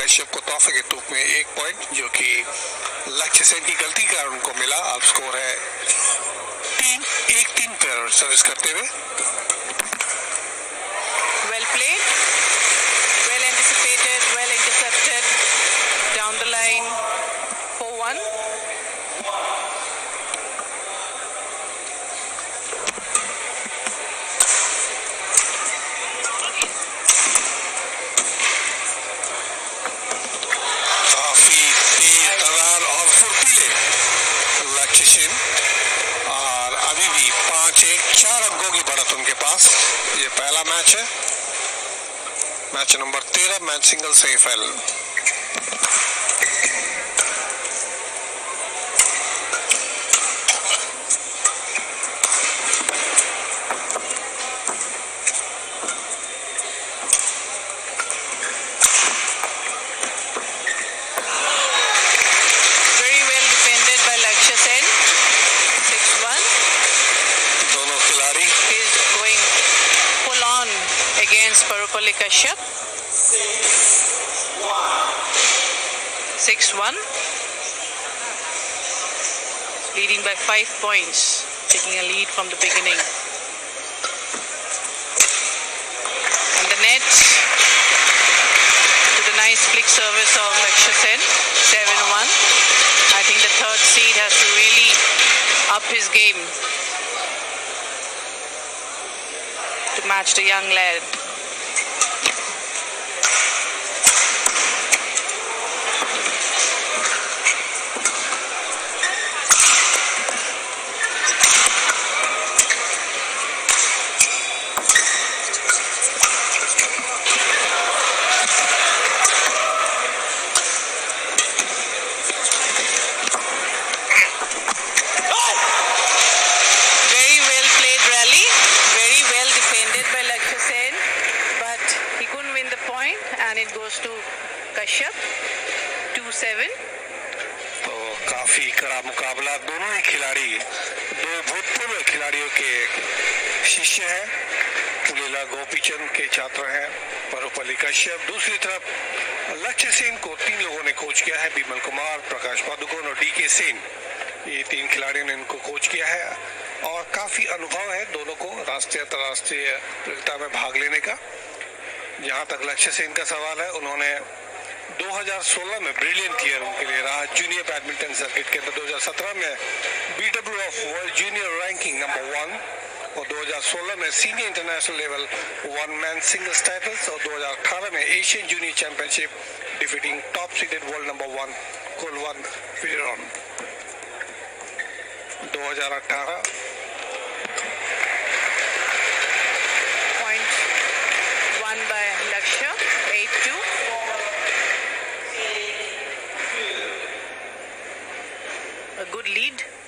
कश्यप को तोहफे के रूप में एक पॉइंट जो कि लक्ष्य सेन की गलती के कारण उनको मिला। अब स्कोर है तीन एक तीन पर सर्विस करते हुए। Well played, एक चार अंकों की बढ़त उनके पास। ये पहला मैच है। मैच नंबर तेरह, मैच सिंगल से एफएल against Parupalli Kashyap. 6 1. Leading by 5 points, taking a lead from the beginning. And the net to the nice flick service of Lakshya Sen. 7 1. I think the third seed has to really up his game to match the young lad. Goes to Kashyap 2-7. तो काफ़ी कड़ा मुकाबला। दोनों ही खिलाड़ी, दो भूतपूर्व खिलाड़ियों के शिष्य हैं। पुलेला गोपीचंद के छात्र हैं परुपल्ली कश्यप। दूसरी तरफ़, लक्ष्य सेन को तीन लोगों ने कोच किया है, बिमल कुमार, प्रकाश पादुकोण और डी के सेन। ये तीन खिलाड़ियों ने इनको कोच किया है। और काफ़ी अनुभव है दोनों को राष्ट्रीय अंतर्राष्ट्रीय प्रतियोगिता में भाग लेने का। जहाँ तक लक्ष्य सेन का सवाल है, उन्होंने 2016 में ब्रिलियंट ईयर उनके लिए रहा जूनियर बैडमिंटन सर्किट के अंदर 2017 में BW of world junior ranking number one और 2016 में senior international level one man singles titles और 2018 में Asian junior championship defeating top seeded world number one Kulwan विजयन 2018 a good lead?